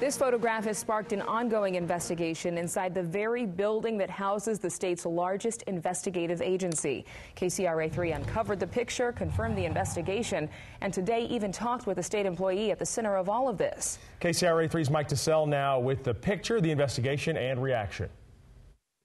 This photograph has sparked an ongoing investigation inside the very building that houses the state's largest investigative agency. KCRA 3 uncovered the picture, confirmed the investigation, and today even talked with a state employee at the center of all of this. KCRA 3's Mike TeSelle now with the picture, the investigation, and reaction.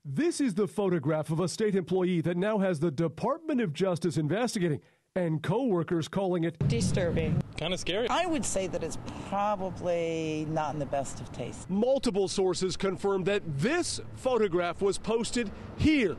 This is the photograph of a state employee that now has the Department of Justice investigating and coworkers calling it disturbing. Kind of scary. I would say that it's probably not in the best of taste. Multiple sources confirmed that this photograph was posted here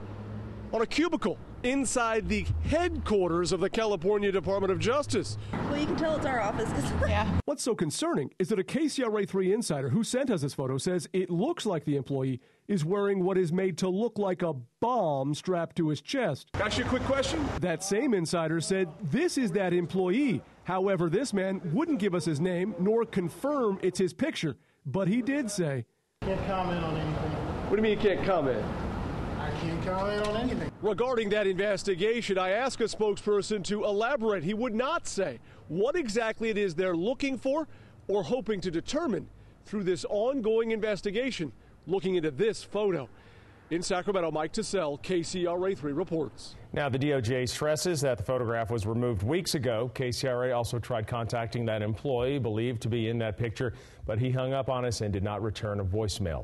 on a cubicle inside the headquarters of the California Department of Justice. Well, you can tell it's our office. yeah. What's so concerning is that a KCRA 3 insider who sent us this photo says it looks like the employee is wearing what is made to look like a bomb strapped to his chest. Ask you a quick question. That same insider said this is that employee. However, this man wouldn't give us his name nor confirm it's his picture, but he did say, Can't comment on anything. What do you mean you can't comment? I can't comment on anything. Regarding that investigation, I asked a spokesperson to elaborate. He would not say what exactly it is they're looking for or hoping to determine through this ongoing investigation looking into this photo. In Sacramento, Mike TeSelle, KCRA 3 reports. Now, the DOJ stresses that the photograph was removed weeks ago. KCRA also tried contacting that employee believed to be in that picture, but he hung up on us and did not return a voicemail.